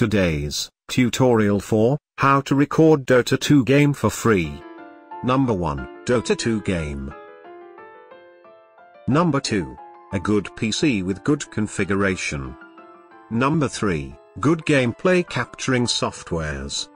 Today's tutorial for how to record Dota 2 game for free. Number 1, Dota 2 game. Number 2, a good PC with good configuration. Number 3, good gameplay capturing softwares.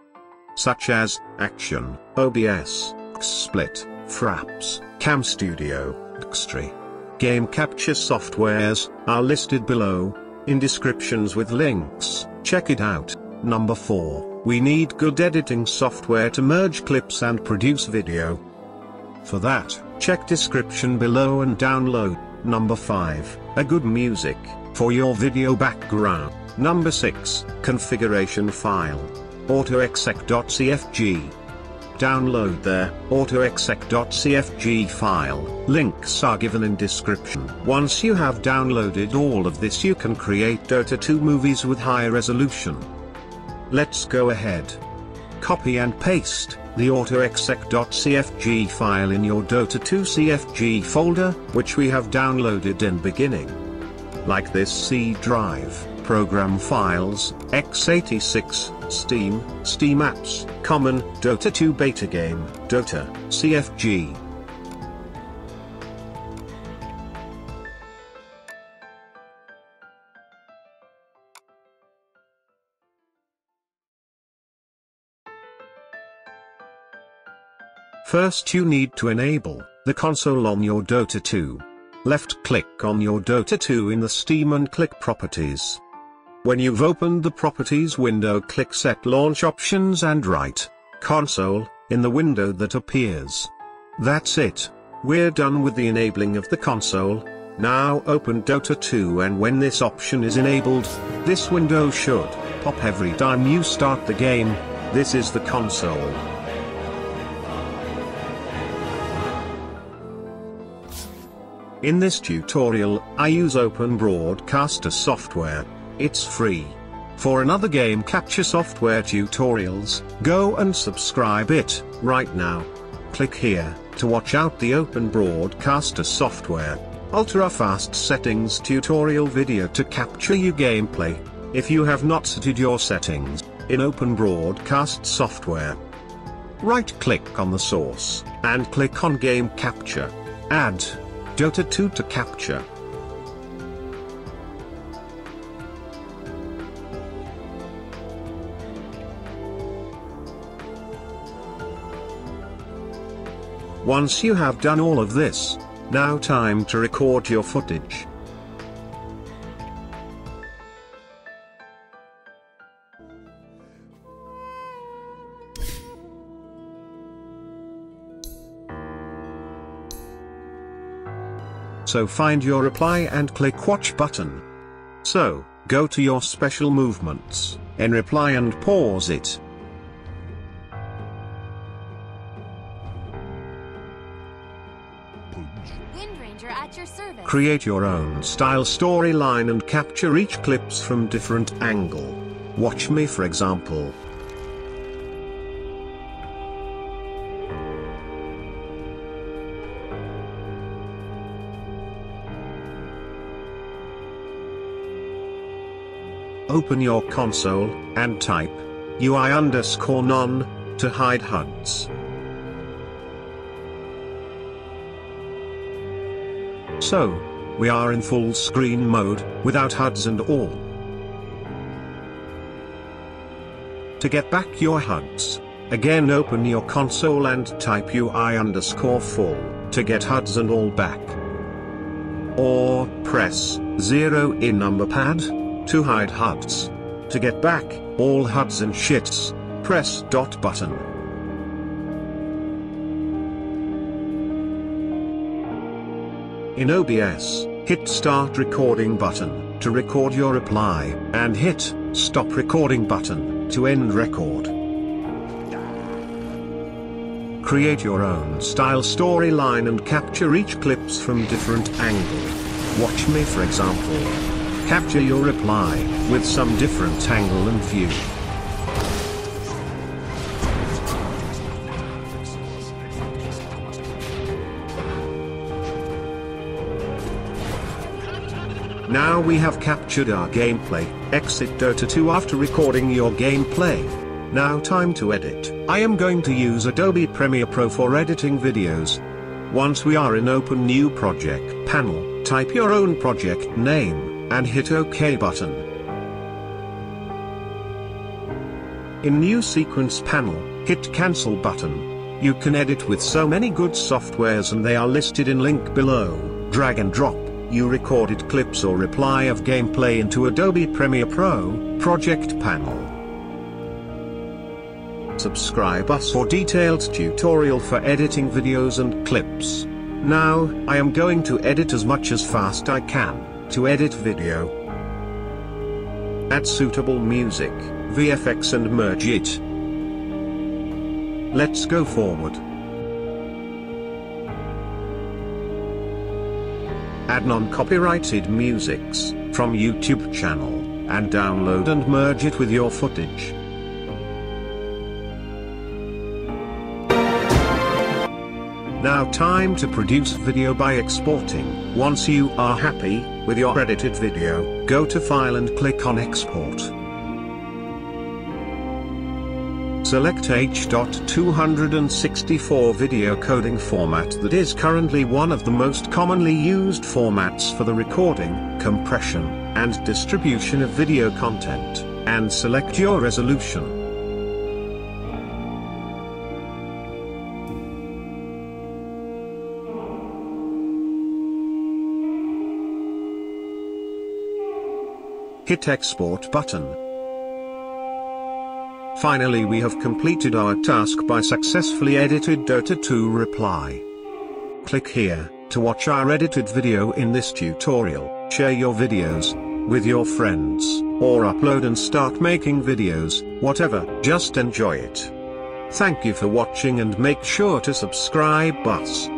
Such as, Action, OBS, XSplit, Fraps, Cam Studio, Xtree. Game capture softwares, are listed below, in descriptions with links, check it out. Number 4, we need good editing software to merge clips and produce video. For that, check description below and download. Number 5, a good music, for your video background. Number 6, configuration file. autoexec.cfg. Download their autoexec.cfg file. Links are given in description. Once you have downloaded all of this you can create Dota 2 movies with high resolution. Let's go ahead. Copy and paste the autoexec.cfg file in your Dota 2 CFG folder, which we have downloaded in beginning. Like this C drive, program files, x86, Steam, Steam apps, Common, Dota 2 beta game, Dota, CFG. First you need to enable the console on your Dota 2. Left click on your Dota 2 in the Steam and click Properties. When you've opened the Properties window click Set Launch Options and write Console in the window that appears. That's it. We're done with the enabling of the console. Now open Dota 2 and when this option is enabled, this window should pop every time you start the game. This is the console. In this tutorial, I use Open Broadcaster software. It's free. For another game capture software tutorials, go and subscribe it, right now. Click here, to watch out the Open Broadcaster software. Ultra fast settings tutorial video to capture your gameplay. If you have not setted your settings, in Open Broadcast software. Right click on the source, and click on Game Capture. Add Dota 2 to capture. Once you have done all of this, now time to record your footage. So find your reply and click watch button. So, go to your special movements, in reply and pause it. Create your own style storyline and capture each clips from different angle. Watch me for example. Open your console, and type UI underscore none to hide HUDs. So, we are in full screen mode, without HUDs and all. To get back your HUDs, again open your console and type UI underscore full, to get HUDs and all back. Or, press, 0 in number pad, to hide HUDs. To get back, all HUDs and shits, press dot button. In OBS, hit start recording button, to record your reply, and hit stop recording button, to end record. Create your own style storyline and capture each clips from different angle. Watch me for example. Capture your reply, with some different angle and view. Now we have captured our gameplay, exit Dota 2 after recording your gameplay. Now time to edit. I am going to use Adobe Premiere Pro for editing videos. Once we are in open new project panel, type your own project name, and hit OK button. In new sequence panel, hit cancel button. You can edit with so many good softwares and they are listed in link below. Drag and drop you recorded clips or reply of gameplay into Adobe Premiere Pro, Project Panel. Subscribe us for detailed tutorial for editing videos and clips. Now, I am going to edit as much as fast I can, to edit video. Add suitable music, VFX and merge it. Let's go forward. Add non-copyrighted musics, from YouTube channel, and download and merge it with your footage. Now time to produce video by exporting. Once you are happy with your edited video, go to file and click on export. Select H.264 video coding format that is currently one of the most commonly used formats for the recording, compression, and distribution of video content, and select your resolution. Hit export button. Finally we have completed our task by successfully edited Dota 2 reply. Click here, to watch our edited video in this tutorial, share your videos, with your friends, or upload and start making videos, whatever, just enjoy it. Thank you for watching and make sure to subscribe us.